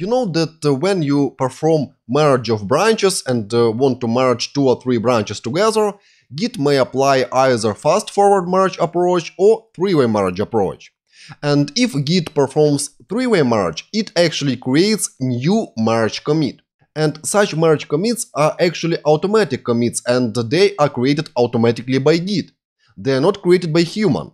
You know that uh, when you perform merge of branches and uh, want to merge two or three branches together, Git may apply either fast-forward merge approach or three-way merge approach. And if Git performs three-way merge, it actually creates new merge commit. And such merge commits are actually automatic commits and they are created automatically by Git. They are not created by human.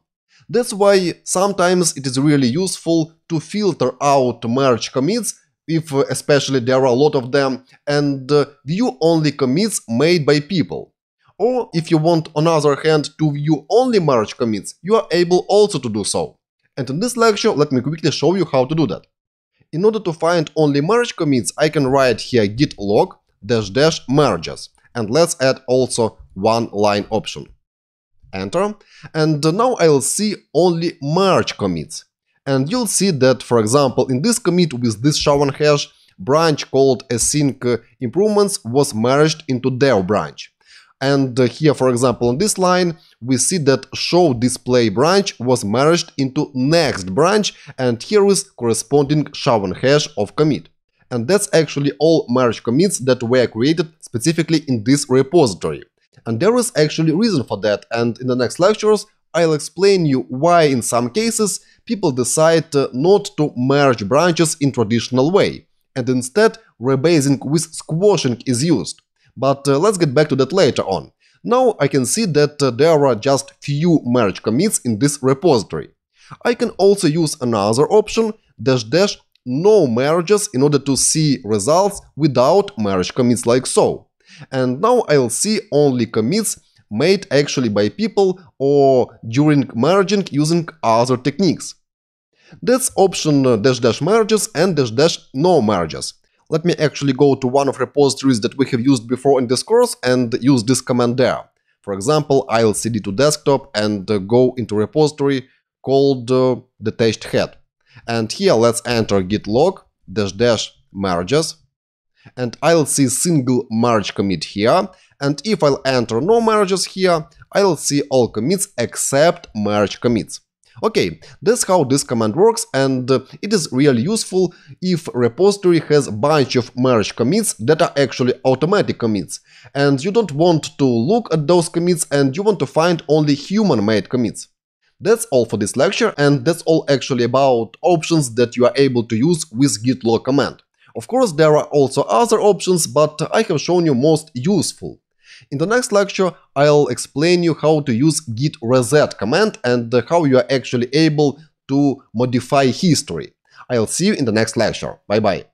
That's why sometimes it is really useful to filter out merge commits if uh, especially there are a lot of them, and uh, view only commits made by people. Or if you want, on the other hand, to view only merge commits, you are able also to do so. And in this lecture, let me quickly show you how to do that. In order to find only merge commits, I can write here git log dash dash merges. And let's add also one line option. Enter. And now I'll see only merge commits. And you'll see that, for example, in this commit with this SHA-1 hash, branch called async improvements was merged into dev branch. And here, for example, on this line, we see that show display branch was merged into next branch, and here is corresponding SHA-1 hash of commit. And that's actually all merge commits that were created specifically in this repository. And there is actually reason for that, and in the next lectures, I'll explain you why in some cases people decide not to merge branches in traditional way, and instead rebasing with squashing is used. But uh, let's get back to that later on. Now I can see that uh, there are just few merge commits in this repository. I can also use another option, dash dash no merges in order to see results without merge commits like so. And now I'll see only commits made actually by people or during merging using other techniques. That's option uh, dash dash merges and dash dash no merges. Let me actually go to one of repositories that we have used before in this course and use this command there. For example, I'll cd to desktop and uh, go into repository called uh, detached head. And here let's enter git log dash dash merges. And I'll see single merge commit here. And if I'll enter no merges here, I'll see all commits except merge commits. Okay, that's how this command works and uh, it is really useful if repository has a bunch of merge commits that are actually automatic commits and you don't want to look at those commits and you want to find only human-made commits. That's all for this lecture and that's all actually about options that you are able to use with git log command. Of course, there are also other options, but I have shown you most useful. In the next lecture, I'll explain you how to use git reset command and how you are actually able to modify history. I'll see you in the next lecture. Bye bye.